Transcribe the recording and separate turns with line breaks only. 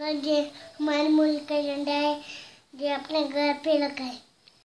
ये हमारे मुल्क का झंडा है ये अपने घर पे लगाए